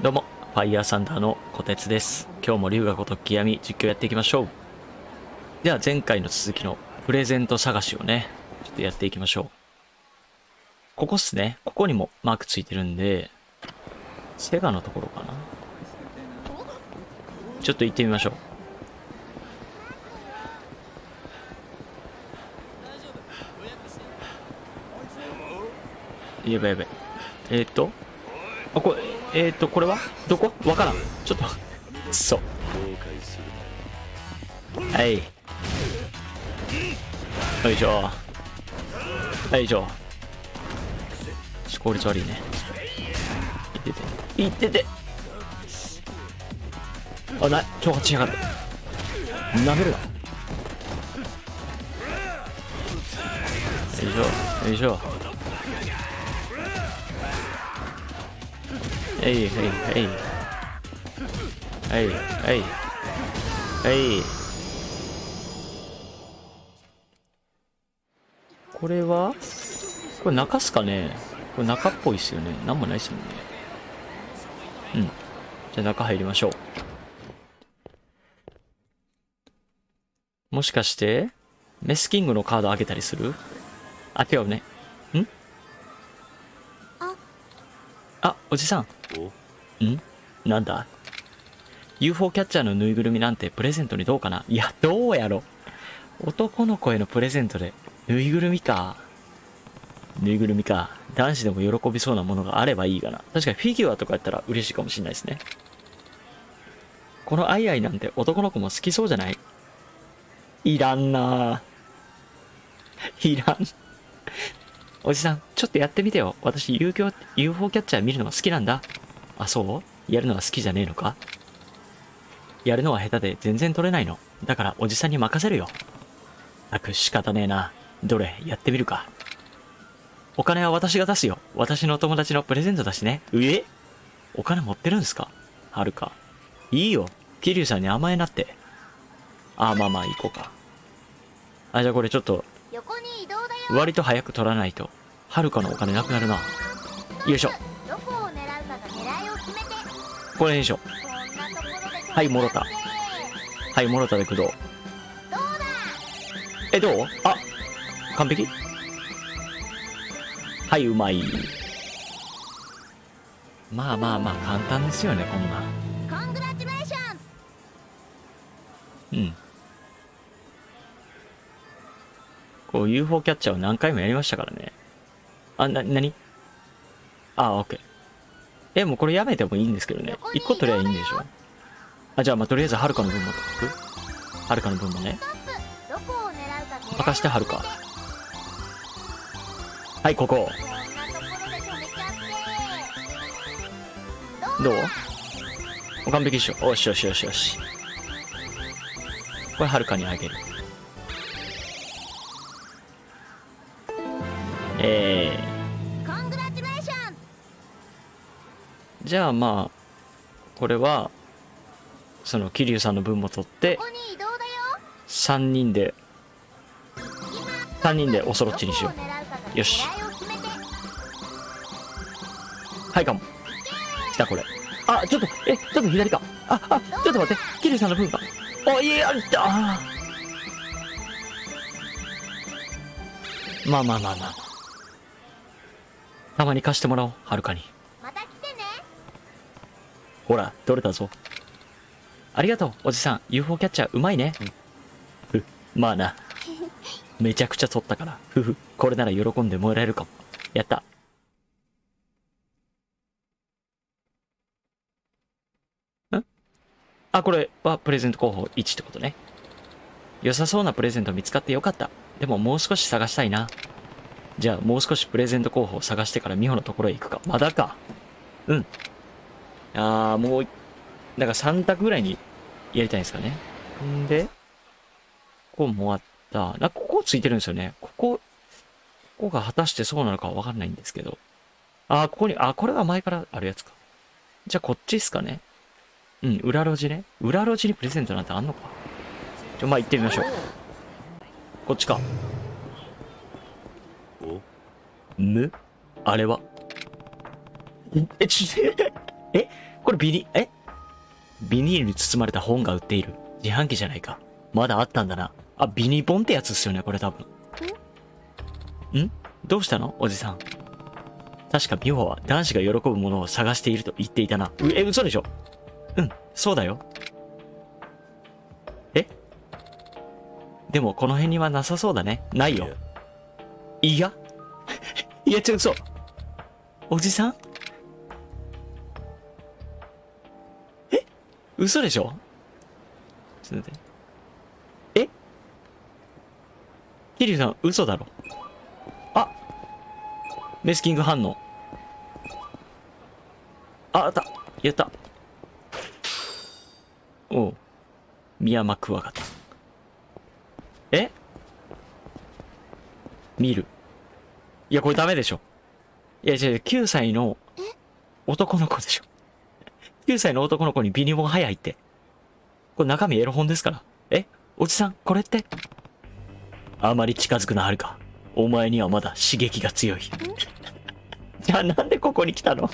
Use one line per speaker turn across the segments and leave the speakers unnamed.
どうも、ファイヤーサンダーの小鉄です。今日も龍が如く極み実況やっていきましょう。では前回の続きのプレゼント探しをね、ちょっとやっていきましょう。ここっすね。ここにもマークついてるんで、セガのところかな。ちょっと行ってみましょう。やばいやばい。えー、っと、あ、これ、えー、っと、これは？どこ？わからん。ちょっと、くそ。はい。よいしょ。よいしょ。効率悪いね。いってて。いってて。あ、な、挑発しやがって。なめるな。よいしょ。よいしょ。はいはいはいはいはいはいこれはこれ中っすかね?これ中っぽいっすよね。なんもないっすもんね。うん。じゃあ中入りましょう。もしかしてメスキングのカードあげたりする?あ違うね。おじさんん？なんだ ?UFO キャッチャーのぬいぐるみなんてプレゼントにどうかな？いや、どうやろ男の子へのプレゼントで、ぬいぐるみか。ぬいぐるみか。男子でも喜びそうなものがあればいいがな。確かにフィギュアとかやったら嬉しいかもしれないですね。このアイアイなんて男の子も好きそうじゃない？いらんなぁ。いらん。おじさん、ちょっとやってみてよ。私、UFO キャッチャー見るのが好きなんだ。あ、そう？やるのが好きじゃねえのか？やるのは下手で全然取れないの。だからおじさんに任せるよ。たく仕方ねえな。どれ、やってみるか。お金は私が出すよ。私の友達のプレゼントだしね。え？お金持ってるんですか？はるか。いいよ。桐生さんに甘えなって。あ、まあまあ行こうか。あ、じゃあこれちょっと、割と早く取らないと、はるかのお金なくなるな。よいしょ。
どこ
れにしよう。
こんなところで
はい、もろた。はい、もろたで駆動。
どうだ
え、どう？あ、完璧？はい、うまい。まあまあまあ、簡単ですよね、こんなうん。こう UFO キャッチャーを何回もやりましたからね。あ、な、なにあ、オッケー。え、もうこれやめてもいいんですけどね。一個取りゃいいんでしょ？あ、じゃあまあとりあえずはるかの分も取っとく？はるかの分もね。
ストップどこを狙うか
してはるか。はい、ここ。どう完璧っしょ。よしよしよしよし。これはるかにあげる。え
コ
じゃあまあ、これは、その、桐生さんの分も取って、3人で、3人でおそろっちにしよ
う
よし。はい、かも。来た、これ。あ、ちょっと、え、ちょっと左か。あ、あ、ちょっと待って。桐生さんの分が。あ、いや、いった。あまあまあまあまあ。たまに貸してもらおう、はるかに。ほら、取れたぞ。ありがとう、おじさん。UFO キャッチャーうまいね。ふ、まあな。めちゃくちゃ取ったから。ふふ、これなら喜んでもらえるかも。やった。ん？あ、これはプレゼント候補1ってことね。良さそうなプレゼント見つかってよかった。でももう少し探したいな。じゃあもう少しプレゼント候補を探してから美穂のところへ行くか。まだか。うん。あー、もうい、なんか3択ぐらいにやりたいんですかね。んで、ここもあった。なここついてるんですよね。ここ、ここが果たしてそうなのかわかんないんですけど。あー、ここに、あー、これは前からあるやつか。じゃあこっちっすかね。うん、裏路地ね。裏路地にプレゼントなんてあんのか。ちょ、まあ、行ってみましょう。こっちか。む？あれは？え、ち、えこれビニ、え？ビニールに包まれた本が売っている。自販機じゃないか。まだあったんだな。あ、ビニボンってやつっすよね、これ多分。ん？どうしたの？おじさん。確か美穂は男子が喜ぶものを探していると言っていたな。うえ、嘘でしょ？うん、そうだよ。え？でもこの辺にはなさそうだね。ないよ。いや？いや、ちょ、嘘。おじさん？嘘でしょ？ちょっと待って。え？キリュウさん、嘘だろ？あメスキング反応。あ、あった。やった。おう。ミヤマクワガタ。え？見る。いや、これダメでしょ。いや、違う違う、9歳の男の子でしょ。9歳の男の子にビニボン早いって。これ中身エロ本ですから。え？おじさん、これって？あまり近づくな、はるか。お前にはまだ刺激が強い。じゃあなんでここに来たの？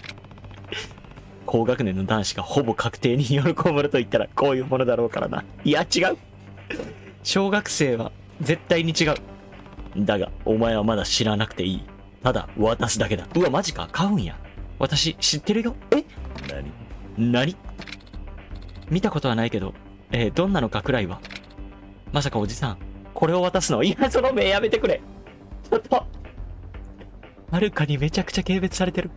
高学年の男子がほぼ確定に喜ぶと言ったらこういうものだろうからな。いや、違う。小学生は絶対に違う。だが、お前はまだ知らなくていい。ただ、渡すだけだ。うわ、マジか買うんや。私、知ってるよ。え？
何？
見たことはないけど、えーどんなのかくらいは？まさかおじさん、これを渡すの？いや、その目やめてくれ。ちょっと。はるかにめちゃくちゃ軽蔑されてる。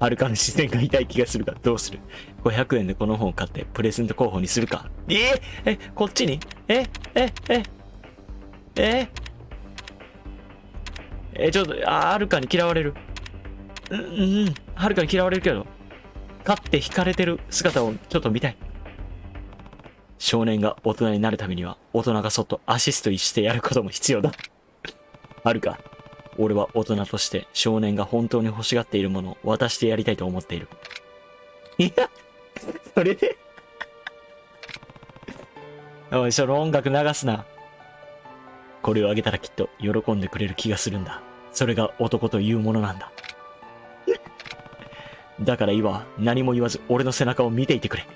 はるかの視線が痛い気がするが、どうする ?500 円でこの本を買ってプレゼント候補にするか？えーえ、こっちに？え、え、え、え、え、ちょっと、あ、はるかに嫌われる。うん、うん、はるかに嫌われるけど、勝って惹かれてる姿をちょっと見たい。少年が大人になるためには、大人がそっとアシストしてやることも必要だ。はるか、俺は大人として少年が本当に欲しがっているものを渡してやりたいと思っている。いや、それで おい、その音楽流すな。これをあげたらきっと喜んでくれる気がするんだ。それが男というものなんだ。だから今何も言わず俺の背中を見ていてくれ。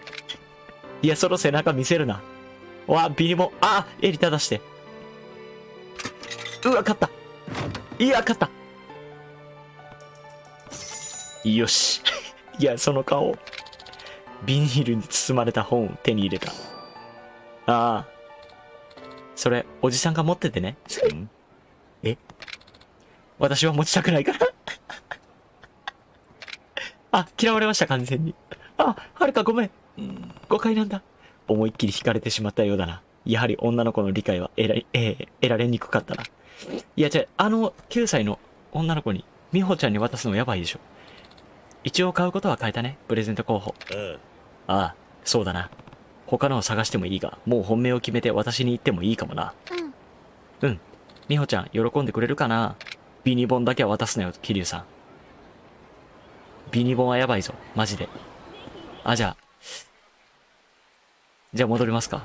いや、その背中見せるな。わ、ビリモン、あ、襟正して。うわ、勝った。いや、勝った。よし。いや、その顔。ビニールに包まれた本を手に入れた。ああ。それ、おじさんが持っててね。え？私は持ちたくないから。あ、嫌われました、完全に。あ、はるかごめん。誤解なんだ。思いっきり惹かれてしまったようだな。やはり女の子の理解は得ら,、えー得られにくかったな。いや、違う、あの9歳の女の子に、美穂ちゃんに渡すのやばいでしょ。一応買うことは変えたね、プレゼント候補。
ああ
ああ、そうだな。他のを探してもいいが、もう本命を決めて私に言ってもいいかもな。
うん
うん。美穂ちゃん、喜んでくれるかなビニボンだけは渡すなよ、桐生さん。ビニボンはやばいぞ、マジで。あ、じゃあ。じゃあ戻りますか。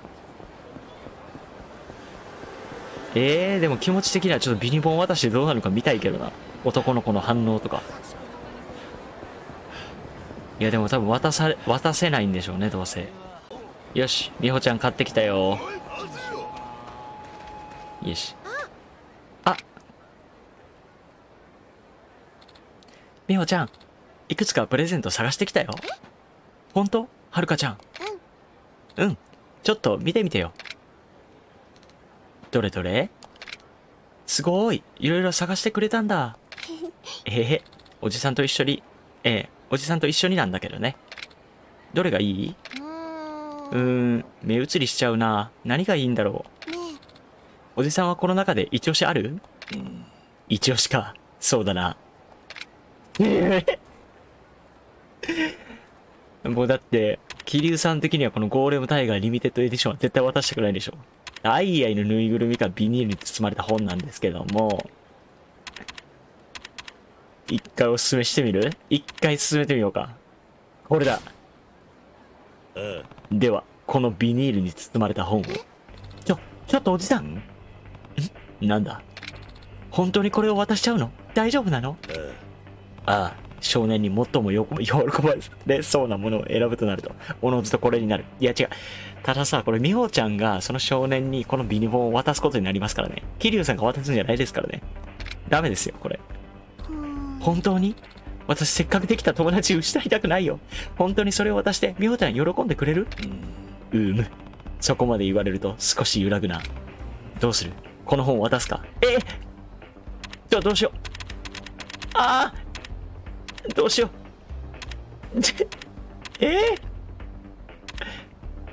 えー、でも気持ち的にはちょっとビニボン渡してどうなるか見たいけどな。男の子の反応とか。いやでも多分渡され、渡せないんでしょうね、どうせ。よし、美穂ちゃん買ってきたよ。よし。あ美穂ちゃん、いくつかプレゼント探してきたよ。本当？はるかちゃん。うん。ちょっと見てみてよ。どれどれ？すごい。いろいろ探してくれたんだ。えへへ。おじさんと一緒に、ええ、おじさんと一緒になんだけどね。どれがいい？う
ーん
ーん、目移りしちゃうな。何がいいんだろう。
ね
おじさんはこの中で一押しある？一押しか。そうだな。もうだって、桐生さん的にはこのゴーレムタイガーリミテッドエディションは絶対渡したくないでしょ。アイアイのぬいぐるみかビニールに包まれた本なんですけども、一回おすすめしてみる？一回勧めてみようか。これだ。
ああ
では、このビニールに包まれた本を。ちょ、ちょっとおじさん。んなんだ？本当にこれを渡しちゃうの？大丈夫なの？
あ
ああ、少年に最も喜ばれそうなものを選ぶとなると、おのずとこれになる。いや違う。たださ、これ、美穂ちゃんがその少年にこのビニボンを渡すことになりますからね。桐生さんが渡すんじゃないですからね。ダメですよ、これ。本当に？私せっかくできた友達失いたくないよ。本当にそれを渡して、美穂ちゃん喜んでくれる？うーむ。そこまで言われると少し揺らぐな。どうする？この本を渡すか？えじゃあどうしよう。ああ どうしよう。え？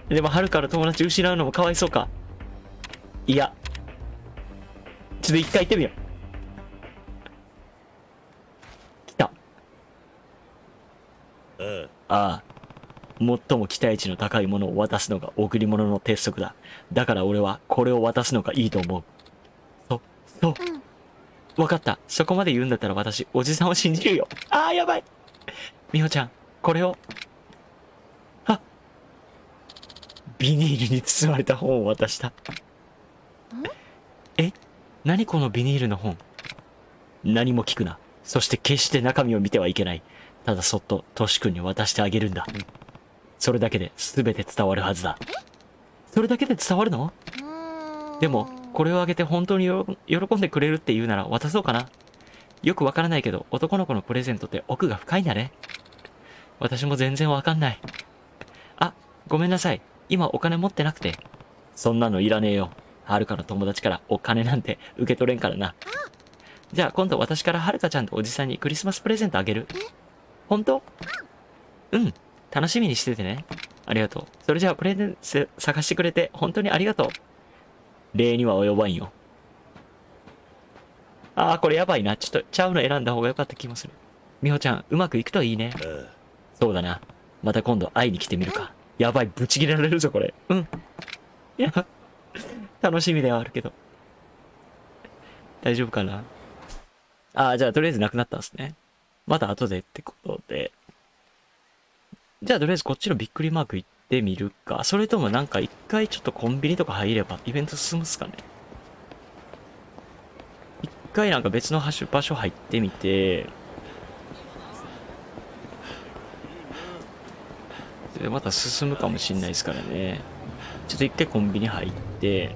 ー、でも春から友達失うのもかわいそうか。いや。ちょっと一回行ってみよう。来た。ああ。最も期待値の高いものを渡すのが贈り物の鉄則だ。だから俺はこれを渡すのがいいと思う。そ、そう。わかった。そこまで言うんだったら私、おじさんを信じるよ。ああ、やばい。みほちゃん、これを。あビニールに包まれた本を渡した。え？何このビニールの本？何も聞くな。そして決して中身を見てはいけない。ただそっとトシ君に渡してあげるんだ。それだけで全て伝わるはずだ。それだけで伝わるの？でも、これをあげて本当に喜んでくれるって言うなら渡そうかな。よくわからないけど、男の子のプレゼントって奥が深いんだね。私も全然わかんない。あ、ごめんなさい。今お金持ってなくて。そんなのいらねえよ。はるかの友達からお金なんて受け取れんからな。じゃあ今度私からはるかちゃんとおじさんにクリスマスプレゼントあげる。本当？うん。楽しみにしててね。ありがとう。それじゃあプレゼント探してくれて本当にありがとう。礼には及ばんよ。ああ、これやばいな。ちょっと、ちゃうの選んだ方が良かった気もする。みほちゃん、うまくいくといいね。そうだな。また今度会いに来てみるか。やばい、ぶち切れられるぞ、これ。うん。いや、楽しみではあるけど。大丈夫かなああ、じゃあとりあえずなくなったんですね。また後でってことで。じゃあとりあえずこっちのびっくりマーク行ってみるか。それともなんか一回ちょっとコンビニとか入ればイベント進むっすかね。一回なんか別の場所入ってみて、で、また進むかもしんないですからね。ちょっと一回コンビニ入って、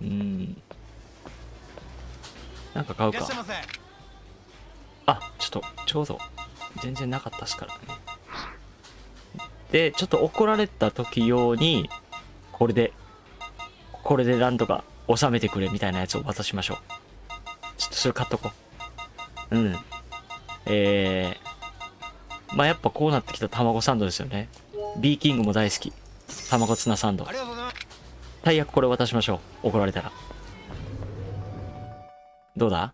うん。なんか買うかあ、ちょっと、ちょうど、全然なかったっすからね。で、ちょっと怒られた時用に、これで、これでなんとか収めてくれみたいなやつを渡しましょう。ちょっとそれ買っとこう。うん。えー、まあ、やっぱこうなってきた卵サンドですよね。B キングも大好き。卵ツナサンド
あ。りがとうございます
最悪これ渡しましょう。怒られたら。どうだ？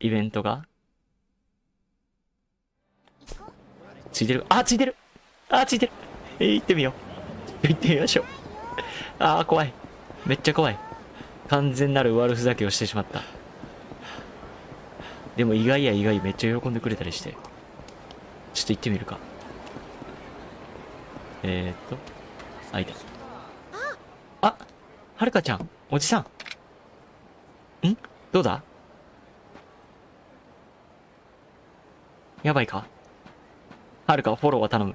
イベントが？ついてるあ、ついてるあ、ついてるえー、行ってみよう。行ってみましょう。あー、怖い。めっちゃ怖い。完全なる悪ふざけをしてしまった。でも意外や意外めっちゃ喜んでくれたりして。ちょっと行ってみるか。えー、っと。あ、いた。あ、はるかちゃん、おじさん。ん？どうだ？やばいか？はるか、フォローは頼む。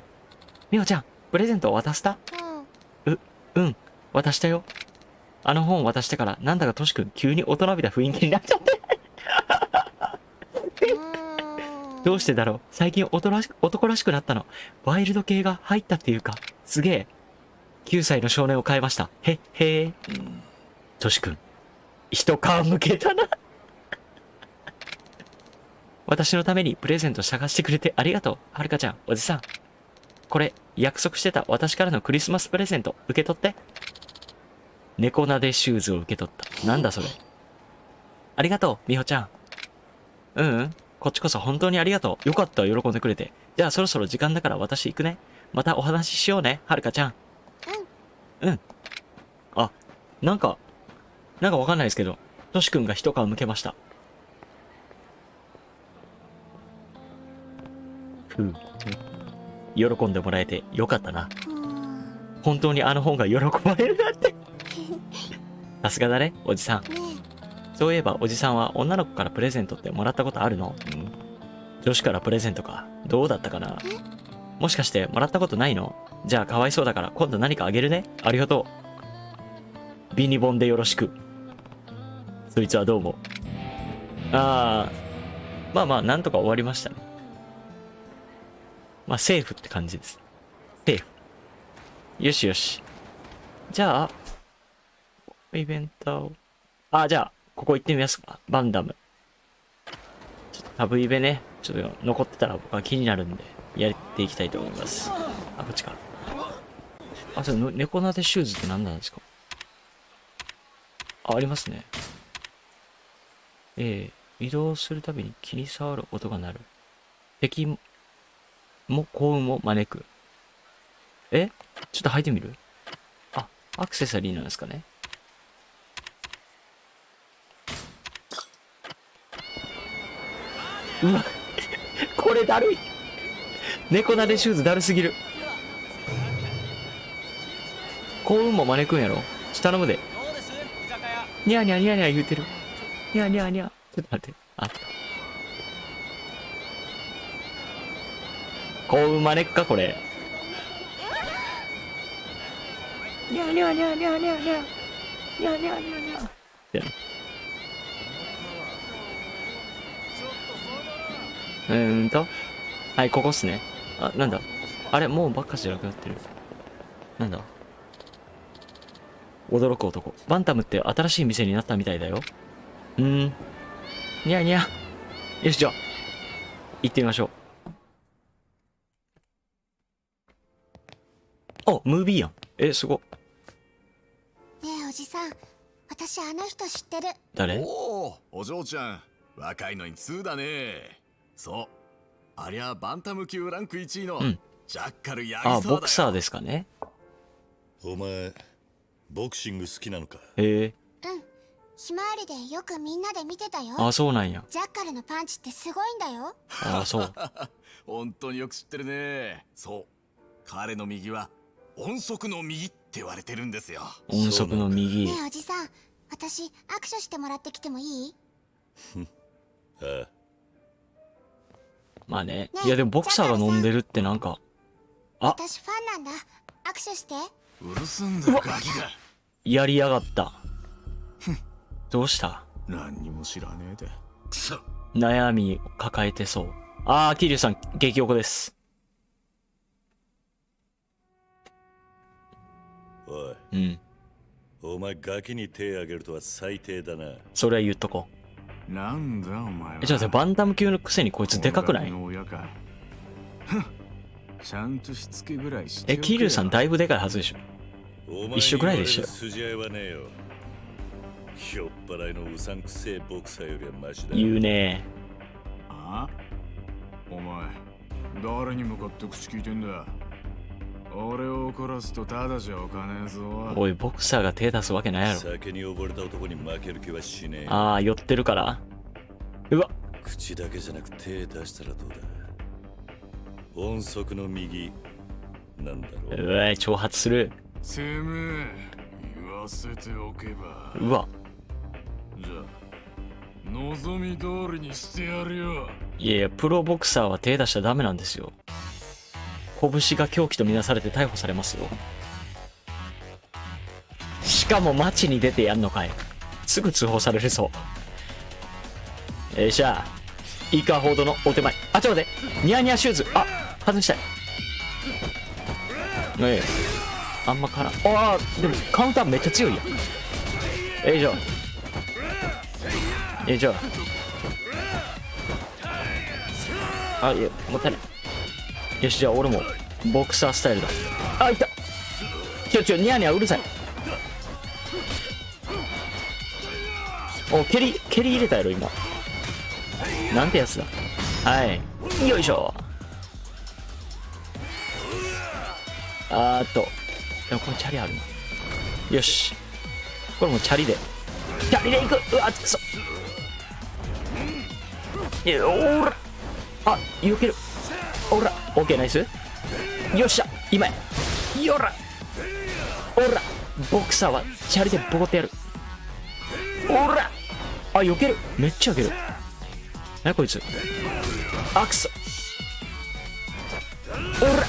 みほちゃん、プレゼント渡した？うん、渡したよ。あの本渡してから、なんだかとしくん急に大人びた雰囲気になっちゃって。どうしてだろう？最近男らし男らしくなったの。ワイルド系が入ったっていうか、すげえ。9歳の少年を変えました。へ、へえ。としくん、一皮むけたな。私のためにプレゼント探してくれてありがとう。はるかちゃん、おじさん。これ、約束してた私からのクリスマスプレゼント、受け取って。猫なでシューズを受け取った。なんだそれ。ありがとう、みほちゃん。うんうん。こっちこそ本当にありがとう。よかった、喜んでくれて。じゃあそろそろ時間だから私行くね。またお話ししようね、はるかちゃん。うん。うん。あ、なんか、なんかわかんないですけど、としくんが一皮むけました。ふう。喜んでもらえてよかったな。本当にあの本が喜ばれるなんて。さすがだね、おじさん。そういえばおじさんは女の子からプレゼントってもらったことあるの？女子からプレゼントか。どうだったかな？もしかしてもらったことないの？じゃあかわいそうだから今度何かあげるね？ありがとう。ビニボンでよろしく。そいつはどうも。あー、まあまあ、なんとか終わりましたね。まあ、セーフって感じです。セーフ。よしよし。じゃあ、イベントを。あ、じゃあ、ここ行ってみますか。バンダム。ちょっとタブイベね、ちょっと残ってたら僕は気になるんで、やっていきたいと思います。あ、こっちか。あ、その猫なでシューズって何なんですか？あ、ありますね。ええ移動するたびに気に障る音が鳴る。敵も幸運も招く。え？ちょっと履いてみる？あ、アクセサリーなんですかねうわ、これだるい。猫なでシューズだるすぎる。幸運も招くんやろ？ち頼むで。にゃーにゃーにゃーにゃー言うてる。にゃーにゃーにゃー。ちょっと待って。あった。幸運招くか、これ。にゃにゃにゃにゃにゃにゃ。にゃにゃにゃにゃー。ってやるうーんと。はい、ここっすね。あ、なんだ。あれ、もうばっかじゃなくなってる。なんだ。驚く男。バンタムって新しい店になったみたいだよ。うーん。にゃにゃ。よし、じゃ。行ってみましょう。あ、ムービーやん。え、すご。
ねえおじさん私あの人知ってる。
誰？
おおお嬢ちゃん。若いのに2だね。そう。ありゃバンタム級ランク1位の
ん。
ジャッカルヤギ
あ、
よ。
ボクサーですかね。
お前ボクシング好きなのか？
へえ。
うん。ひまわりでよくみんなで見てたよ。
あ、そうなんや。
ジャッカルのパンチってすごいんだよ。
あ、そう。
本当によく知ってるね。そう。彼の右は音速の右って言われてるんですよ
音速の右
ね。えおじさん私握手してもらってきてもいい？
あ あ
まあね
ね。
いや、でもボクサーが飲んでるってなんか、あ
私ファンなんだ握手して
うるすんだガキが
やりやがった。どうした？
何にも知らねえでくそ
悩み抱えてそう。あー、桐生さん、激おこです。
おい。
うん。
お前ガキに手あげるとは最低だな。
それは言っとこ
なんだお前。
え、ちょっと待って、バンタム級のくせにこいつでかくない？
ちゃんとしつけぐらいして
え、桐生さんだ
い
いぶでかいはずでしょ。
お前
一緒ぐらいでしたよ
筋合いはねえよ。ひょっぱらいのうさんくせえボクサーよりはマシだ。
言うね。
あ？お前誰に向かって口聞いてんだ俺を怒らすとただじゃおかねえぞ
おい、ボクサーが手出すわけないやろ。
酒に溺れた男に負ける気はしねえ
あー、酔ってるから。うわ、
口だけじゃなく手出したらどうだ音速の右なんだろう
うわ、挑発する。
てめえ言わせておけば
うわ、
じゃあ望み通りにしてやるよ
いやいや、プロボクサーは手出しちゃダメなんですよ。拳が凶器とみなされて逮捕されますよ。しかも街に出てやんのかい。すぐ通報されるぞ。えー、しゃあ、いかほどのお手前。あ、ちょっと待って。ニャーニャーシューズ。あ、外したい。ええあんまから。ああ、でもカウンターめっちゃ強いやん。えいじゃあ。えいじゃあ。あ、いや、もったいない。よし、じゃあ俺も、ボクサースタイルだ。あ、いたちょ、ちょ、ニャーニャうるさい。お、蹴り、蹴り入れたやろ、今。なんてやつだ。はい。よいしょ。あーっと。でもこれチャリあるな。よし。これもチャリで。チャリで行くうわ、くそ。いや、おら。あ、避ける。おら、オッケーナイス。よっしゃ、今や。よら。おら、ボクサーはチャリでボコってやる。おら。あ、避けるめっちゃ避ける。なにこいつ。あ、くそ。おら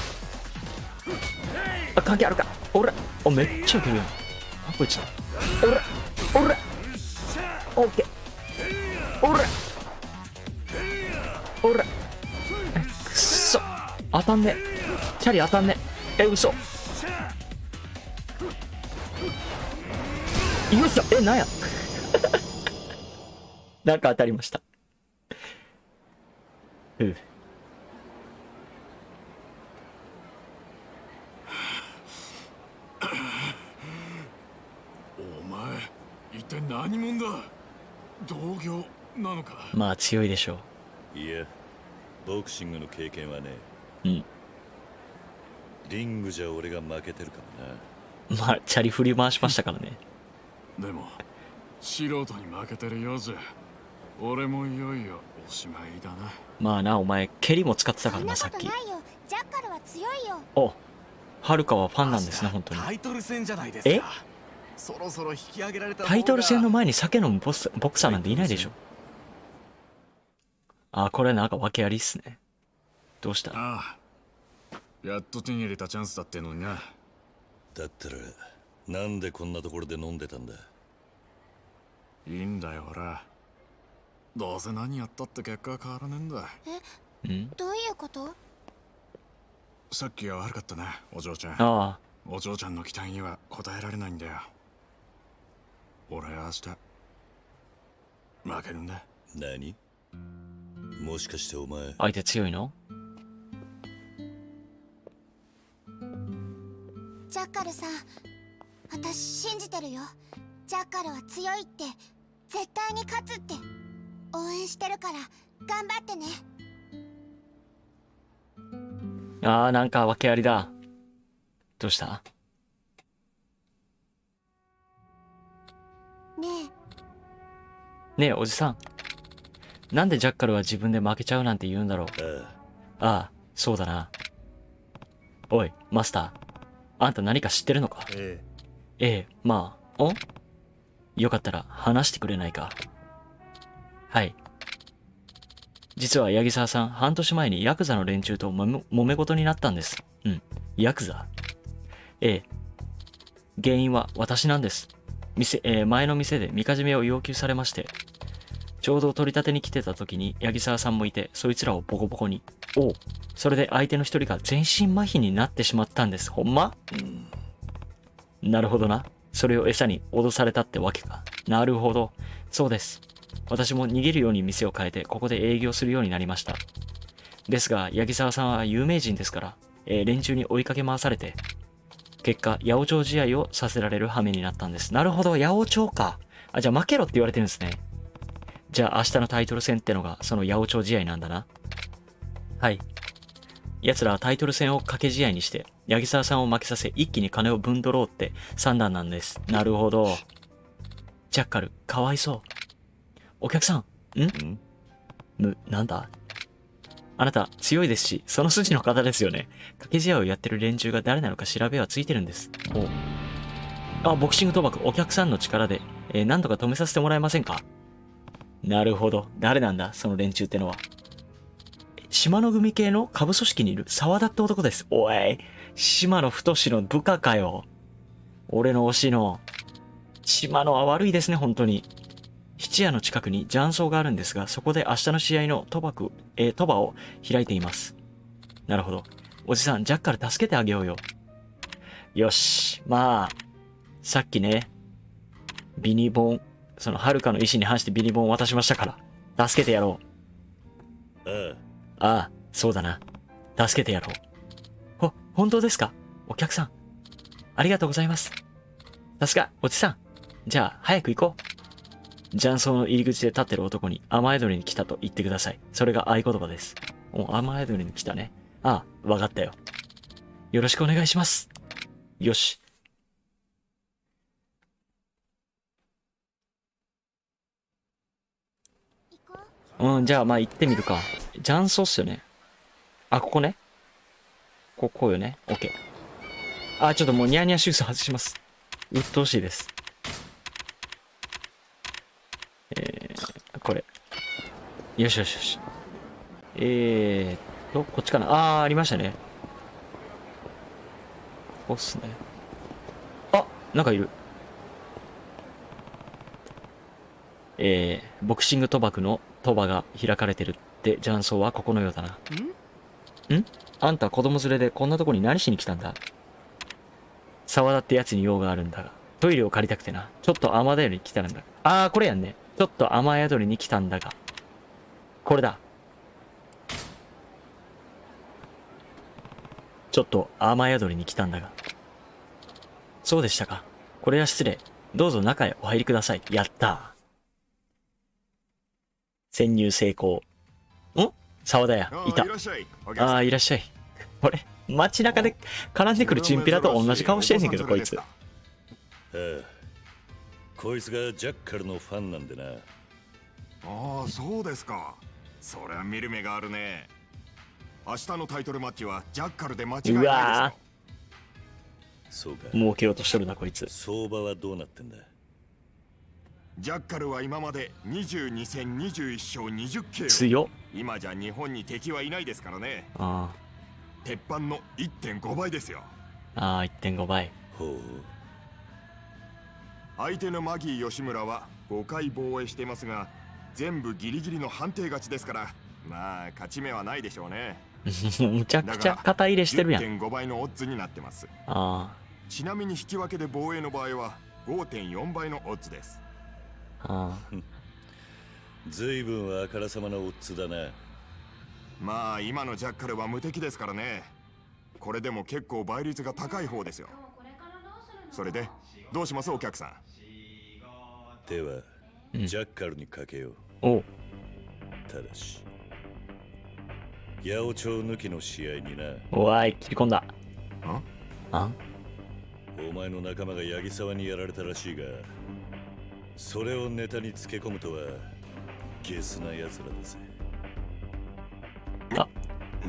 あ、関係あるか。おらお、めっちゃ避けるやん。あ、こいつ。おらおらオッケー。おらおら、当たんね。チャリ当たんね。え、嘘。よいしょ。え、なんや。なんか当たりました。う
お前一体何者だ？同業なのか？
まあ強いでしょ
いやボクシングの経験はね
う。うん。
リングじゃ俺が負けてるかもな
まあ、チャリ振り回しましたからね。
でも素人に負けてるようじゃ俺もいよいよおしまいだな
まあな、お前、蹴りも使ってたからな、さっき。
ことないよジャッカルは強いよ
お、はるかはファンなんですね、本当に。
タイトル戦じゃないですか
え？
そろそろ引き上げられた
タイトル戦の前に酒飲むボスボクサーなんていないでしょ。あ、これなんか訳ありっすね。どうした？
ああ。やっと手に入れたチャンスだってのにな。
だったらなんでこんなところで飲んでたんだ？
いいんだよほら。どうせ何やったって結果は変わらねえんだ。
ん？
どういうこと？
さっきは悪かったなお嬢ちゃん。
あ
お嬢ちゃんの期待には応えられないんだよ。俺は明日負けるんだ。
何？もしかしてお前
あ、相手強いの？
ジャッカルさん私信じてるよジャッカルは強いって絶対に勝つって応援してるから頑張ってね
ああ、なんか訳ありだ。どうした？
ね
ねえ、おじさん。なんでジャッカルは自分で負けちゃうなんて言うんだろう？
ああ、
そうだな。おい、マスター。あんた何か知ってるのか？
え
ええ、まあ、お？よかったら話してくれないか？はい。実は八木沢さん、半年前にヤクザの連中ともめ揉め事になったんです。うん。ヤクザ？ええ。原因は私なんです。店、えー前の店でみかじめを要求されまして、ちょうど取り立てに来てた時に八木沢さんもいて、そいつらをボコボコに。おう。それで相手の一人が全身麻痺になってしまったんです。ほんま？なるほどな。それを餌に脅されたってわけか。なるほど。そうです。私も逃げるように店を変えて、ここで営業するようになりました。ですが、八木沢さんは有名人ですから、えー連中に追いかけ回されて、結果、八百長試合をさせられる羽目になったんです。なるほど、八百長か。あ、じゃあ負けろって言われてるんですね。じゃあ明日のタイトル戦ってのが、その八百長試合なんだな。はい。奴らはタイトル戦を賭け試合にして、八木沢さんを負けさせ、一気に金をぶんどろうって算段なんです。なるほど。ジャッカル、かわいそう。お客さん、ん？
ん？
む、なんだ？あなた、強いですし、その筋の方ですよね。賭け試合をやってる連中が誰なのか調べはついてるんです。おうあ、ボクシング賭博、お客さんの力で、えー、何とか止めさせてもらえませんか？なるほど。誰なんだその連中ってのは。島野組系の下部組織にいる沢田って男です。おい、島野太の部下かよ。俺の推しの。島野は悪いですね、本当に。質屋の近くに雀荘があるんですが、そこで明日の試合の賭博、えー、賭場を開いています。なるほど。おじさん、ジャッカル助けてあげようよ。よし。まあ、さっきね、ビニボン、その、はるかの意思に反してビニボンを渡しましたから、助けてやろう。
あ
ああ、そうだな。助けてやろう。ほ、本当ですか？お客さん。ありがとうございます。さすが、おじさん。じゃあ、早く行こう。雀荘の入り口で立ってる男に雨宿りに来たと言ってください。それが合言葉です。お、雨宿りに来たね。ああ、わかったよ。よろしくお願いします。よし。
行こう
ん、じゃあまあ行ってみるか。雀荘っすよね。あ、ここね。ここよね。オッケー。あ、ちょっともうニャーニャーシューズ外します。鬱陶しいです。えー、よしよしよし。えーと、こっちかな。あー、ありましたね。ここっすね。あ、なんかいる。えー、ボクシング賭博の賭場が開かれてるって雀荘はここのようだな。ん？あんた子供連れでこんなとこに何しに来たんだ？沢田ってやつに用があるんだが、トイレを借りたくてな。ちょっと雨宿りに来たんだ。あー、これやんね。ちょっと雨宿りに来たんだが。これだ。ちょっと雨宿りに来たんだが。そうでしたか。これは失礼。どうぞ中へお入りください。やった潜入成功。ん沢田や。いた
あ。らっしゃいお客
あいらっしゃい。これ、街中で絡んでくるチンピラと同じ顔してんねんけど、こいつ。
ああこいつがジャッカルのファンなんでな
ああそうですかそりゃ見る目があるね明日のタイトルマッチはジャッカルで間違いないですよ
うわ
そうか
儲けようとしとるな、こいつ。
相場はどうなってんだ？
ジャッカルは今まで22戦21勝20慶
強っ。
今じゃ日本に敵はいないですからね。
あ
鉄板の1.5倍ですよ。
あ、ああ、1.5倍。
ほう。
相手のマギー吉村は5回防衛していますが全部ギリギリの判定勝ちですからまあ勝ち目はないでしょうね。
むちゃくちゃ肩入れしてるやん。
10.5倍のオッズになってます。
あ
ちなみに引き分けで防衛の場合は5.4倍のオッズです
あ、あ
ずいぶんあからさまなオッズだな
まあ今のジャッカルは無敵ですからね。これでも結構倍率が高い方ですよ。それでどうしますお客さん？
では、
うん。
ジャッカルにかけよう。
あ。お。う。
ただし八百長抜きの試合にな。
おわい、切り込んだ。
あ？
あ？
お前の仲間が八木沢にやられたらしいがそれをネタにつけ込むとはゲスな奴らだぜ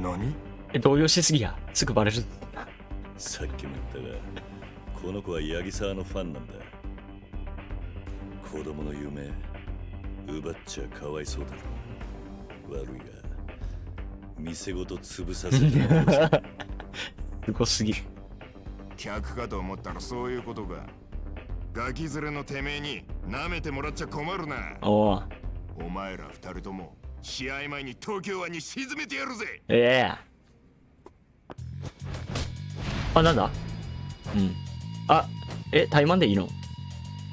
何？
え、動揺しすぎや。すぐバレる。
さっきも言ったがこの子は八木沢のファンなんだ。子供の夢奪っちゃかわいそうだ。ろ悪いが店ごと潰させて
すごすぎる。
客かと思ったらそういうことか。ガキ連れのてめえに舐めてもらっちゃ困るな
おう。
お前ら二人とも試合前に東京湾に沈めてやるぜ
ええあ、なんだ？うん。あ、え、怠慢でいいの？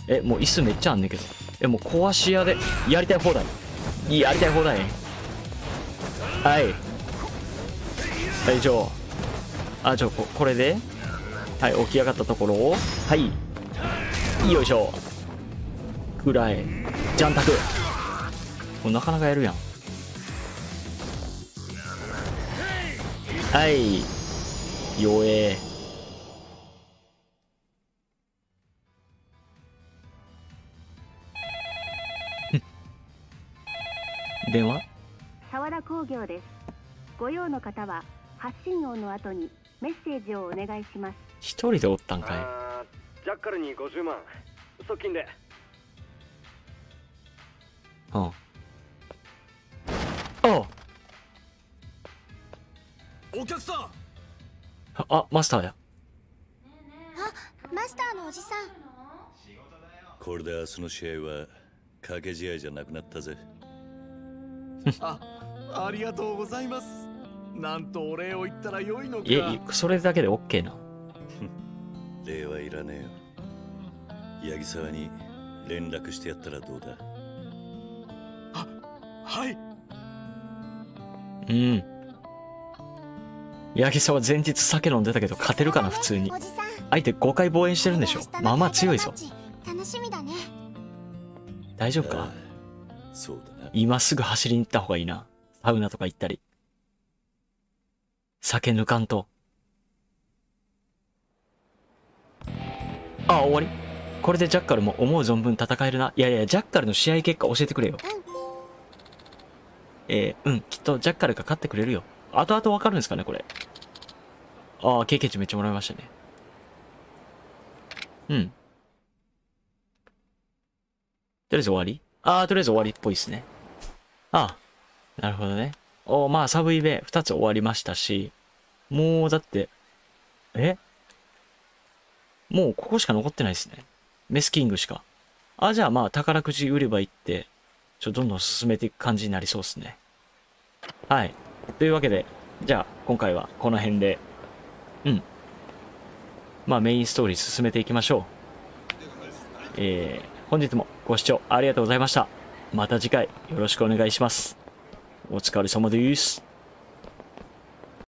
え、もう椅子めっちゃあんねんけど。え、もう壊し屋で、やりたい放題。やりたい放題。はい。はい、じゃあ。あ、じゃあこ、これで、はい、起き上がったところを、はい。よいしょ。くらえ。ジャンタク。これなかなかやるやん。はい。弱え。電話？
沢田工業ですご用の方は発信音の後にメッセージをお願いします
一人でおったんかい。
ジャッカルに50万側近で
うん。あ。
お客さん。
あ、マスターや。
あマスターのおじさん。
これで明日の試合は掛け試合じゃなくなったぜ。
あありがとうございます。なんとお礼を言ったらよいのか。
いえ、いそれだけで OK な。
礼はいらねえよ。八木沢に連絡してやったらどうだ？
はい
うん。八木さんは前日酒飲んでたけど勝てるかな、普通に
お。じさん
相手5回防衛してるんでしょまあまあ強いぞ
楽しみだね
大丈夫か？
そうだな
今すぐ走りに行った方がいいな。サウナとか行ったり。酒抜かんと。あ、終わりこれでジャッカルも思う存分戦えるな。いやいや、ジャッカルの試合結果教えてくれよ。えー、うん、きっとジャッカルが勝ってくれるよ。後々わかるんですかね、これ。ああ、経験値めっちゃもらいましたね。うん。とりあえず終わり？ああ、とりあえず終わりっぽいですね。ああ、なるほどね。おまあ、サブイベ2つ終わりましたし、もうだって、え？もうここしか残ってないですね。メスキングしか。あ、じゃあまあ、宝くじ売り場行って、ちょ、どんどん進めていく感じになりそうですね。はい。というわけで、じゃあ、今回はこの辺で、うん。まあ、メインストーリー進めていきましょう。えー、本日もご視聴ありがとうございました。また次回よろしくお願いします。お疲れ様です。